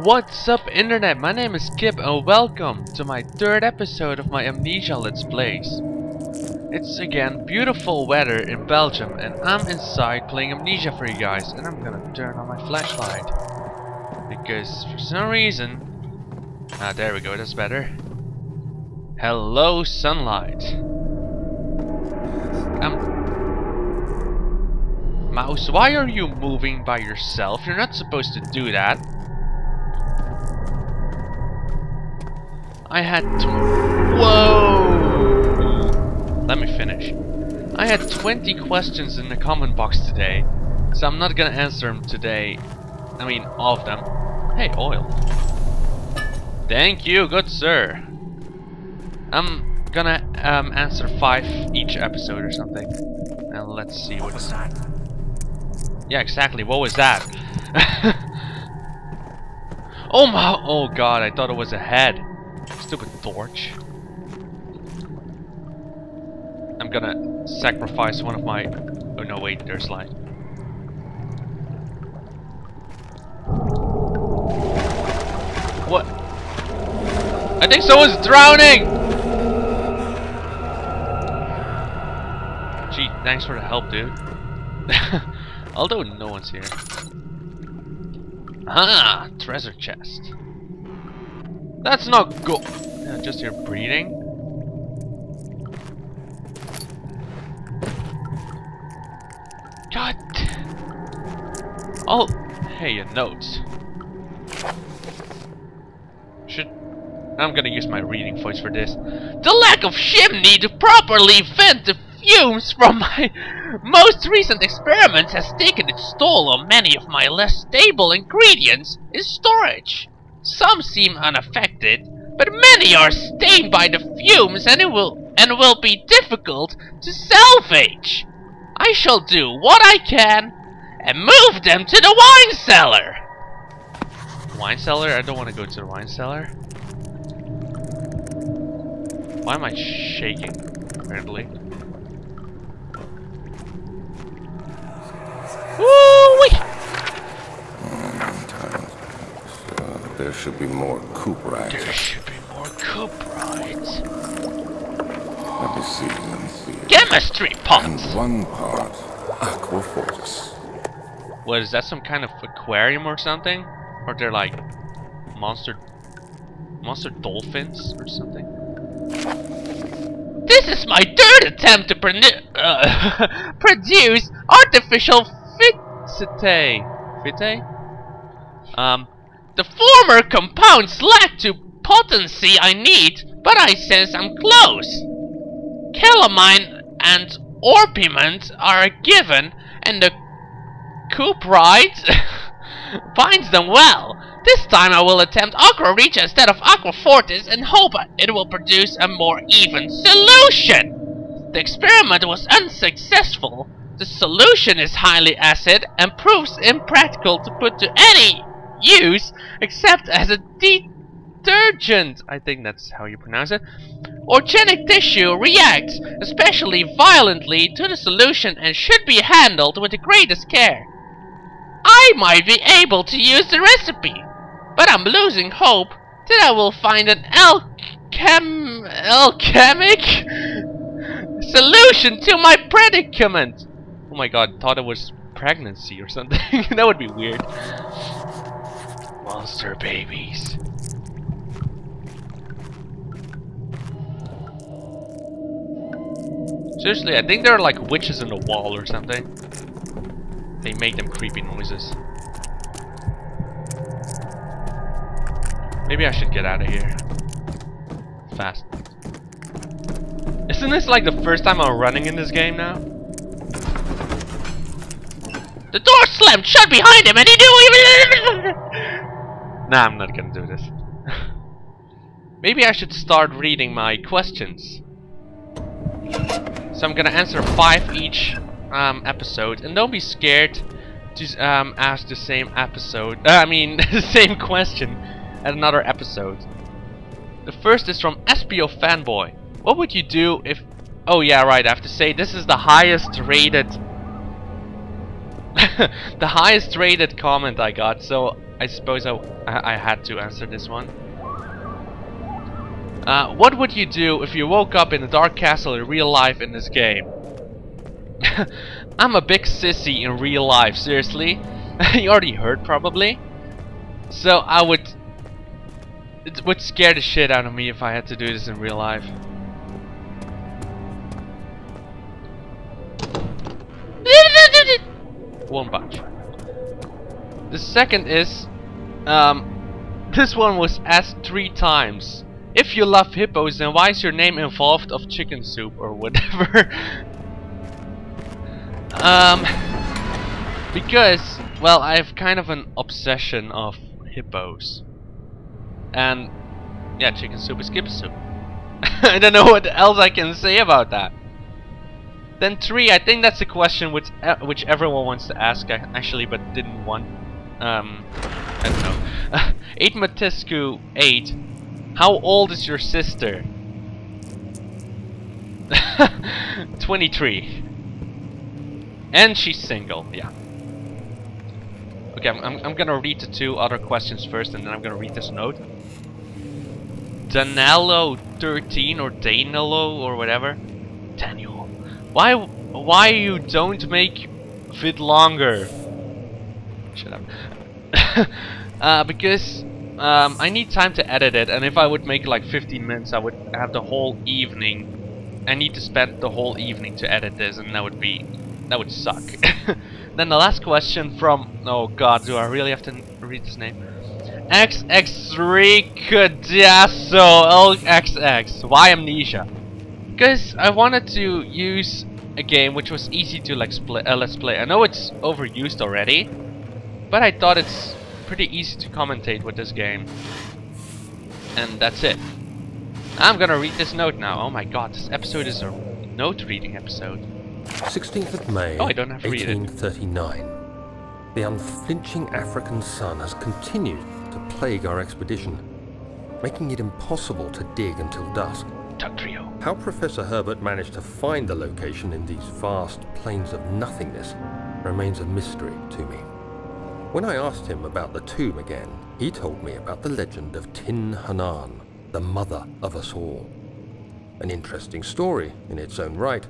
What's up internet, my name is Kipp and welcome to my third episode of my Amnesia Let's Plays. It's again beautiful weather in Belgium and I'm inside playing Amnesia for you guys and I'm gonna turn on my flashlight. Because for some reason... Ah, there we go, that's better. Hello sunlight. Um, Mouse, why are you moving by yourself? You're not supposed to do that. I had Whoa! Let me finish. I had 20 questions in the comment box today, so I'm not gonna answer them today. I mean, all of them. Hey, oil. Thank you, good sir. I'm gonna um, answer five each episode or something. And let's see what's... What's that? Yeah, exactly. What was that? oh my! Oh god! I thought it was a head. Stupid torch. I'm gonna sacrifice one of my. Oh no! Wait, there's light. What? I think someone's drowning. Gee, thanks for the help, dude. Although no one's here. Ah, treasure chest. That's not go- yeah, just here breathing. God. Oh, hey, a note. Should I'm gonna use my reading voice for this. The lack of chimney to properly vent the fumes from my most recent experiments has taken its toll on many of my less stable ingredients in storage. Some seem unaffected, but many are stained by the fumes and it will and will be difficult to salvage. I shall do what I can and move them to the wine cellar. Wine cellar? I don't want to go to the wine cellar. Why am I shaking? Apparently. Woo-wee! Uh, there should be more coop rides. There should be more coop rides. Let me see, let me see. Chemistry And one part Aquafortis. What, is that some kind of aquarium or something? Or they're like monster monster dolphins or something? This is my third attempt to produ uh, produce artificial fitite. Fite? Um, the former compounds lack the potency I need, but I sense I'm close. Calamine and orpiment are a given, and the cuprite binds them well. This time I will attempt Aqua Reach instead of Aqua Fortis and hope it will produce a more even solution. The experiment was unsuccessful. The solution is highly acid and proves impractical to put to any use except as a detergent. I think that's how you pronounce it. Organic tissue reacts especially violently to the solution and should be handled with the greatest care. I might be able to use the recipe, but I'm losing hope that I will find an alchem alchemic solution to my predicament. Oh my god, thought it was pregnancy or something. that would be weird. Monster babies. Seriously, I think there are like witches in the wall or something. They make them creepy noises. Maybe I should get out of here. Fast. Isn't this like the first time I'm running in this game now? The door slammed shut behind him and he knew Nah, I'm not gonna do this. Maybe I should start reading my questions. So I'm gonna answer five each um, episode, and don't be scared to um, ask the same episode. Uh, I mean, the same question at another episode. The first is from SPO Fanboy. What would you do if? Oh yeah, right. I have to say this is the highest rated, the highest rated comment I got. So I suppose I, I, had to answer this one. Uh, what would you do if you woke up in a dark castle in real life in this game? I'm a big sissy in real life, seriously. you already heard probably. So I would... It would scare the shit out of me if I had to do this in real life. One bunch. The second is... Um, this one was asked three times. If you love hippos, then why is your name involved of chicken soup or whatever? um, because, well, I have kind of an obsession of hippos. And, yeah, chicken soup is skip soup. I don't know what else I can say about that. Then three, I think that's a question which which everyone wants to ask actually, but didn't want. Um, I don't know. eight Matescu eight. How old is your sister? 23. And she's single, yeah. Okay, I'm, I'm, I'm, gonna read the two other questions first and then I'm gonna read this note. Danilo 13 or Danilo or whatever. Daniel. Why why you don't make vid longer? Shut up. uh, because um, I need time to edit it, and if I would make like 15 minutes, I would have the whole evening. I need to spend the whole evening to edit this, and that would be that would suck. then the last question from oh god, do I really have to read this name? XX3 Cadasso LXX. Why amnesia? Because I wanted to use a game which was easy to like uh, let's play. I know it's overused already, but I thought it's pretty easy to commentate with this game. And that's it. I'm gonna read this note now. Oh my god, this episode is a note reading episode. 16th of May, oh, I don't have 1839. The unflinching African sun has continued to plague our expedition, making it impossible to dig until dusk. Tugtrio. How Professor Herbert managed to find the location in these vast plains of nothingness remains a mystery to me. When I asked him about the tomb again, he told me about the legend of Tin Hanan, the mother of us all. An interesting story in its own right,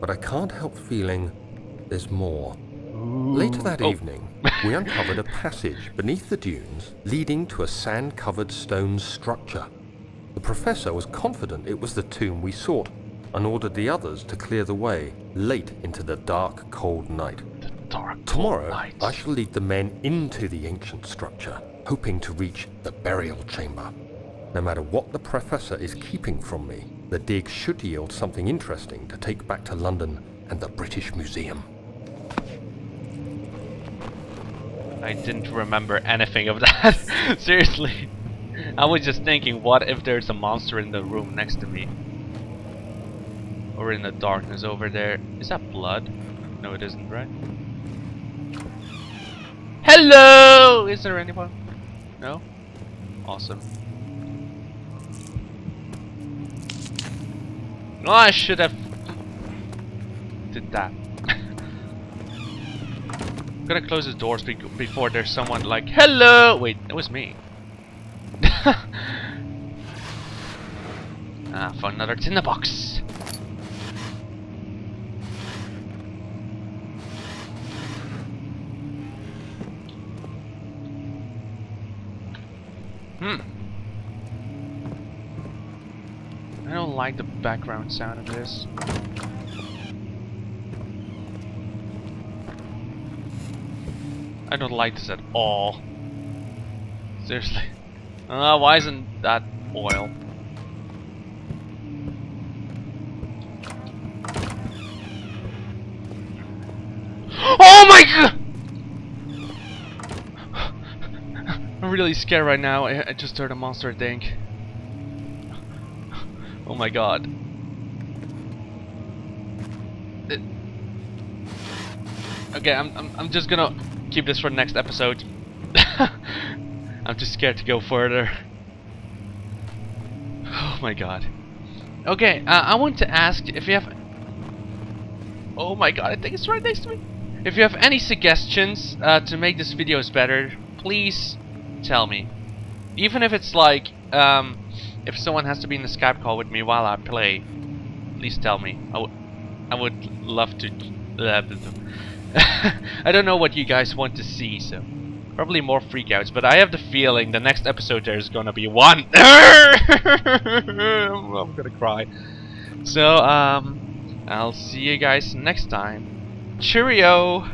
but I can't help feeling there's more. Ooh. Later that oh. evening, we uncovered a passage beneath the dunes leading to a sand-covered stone structure. The professor was confident it was the tomb we sought and ordered the others to clear the way late into the dark, cold night Tomorrow. I shall lead the men into the ancient structure, hoping to reach the burial chamber. No matter what the Professor is keeping from me, the dig should yield something interesting to take back to London and the British Museum. I didn't remember anything of that. Seriously. I was just thinking, what if there's a monster in the room next to me? Or in the darkness over there. Is that blood? No, it isn't, right? Hello! Is there anyone? No? Awesome. No, I should have did that. I'm gonna close the doors be before there's someone like, Hello! Wait, it was me. ah, for another tinderbox. Hmm. I don't like the background sound of this. I don't like this at all. Seriously. Uh, why isn't that oil? Oh my god! I'm really scared right now. I, I just heard a monster, think. Oh my god. It okay, I'm, I'm, I'm just gonna keep this for next episode. I'm just scared to go further. Oh my god. Okay, uh, I want to ask if you have... Oh my god, I think it's right next to me. If you have any suggestions uh, to make this videos better, please tell me. Even if it's like, um, if someone has to be in the Skype call with me while I play, please tell me. I would, I would love to. I don't know what you guys want to see, so probably more freakouts. But I have the feeling the next episode there's gonna be one. I'm gonna cry. So um, I'll see you guys next time. Cheerio.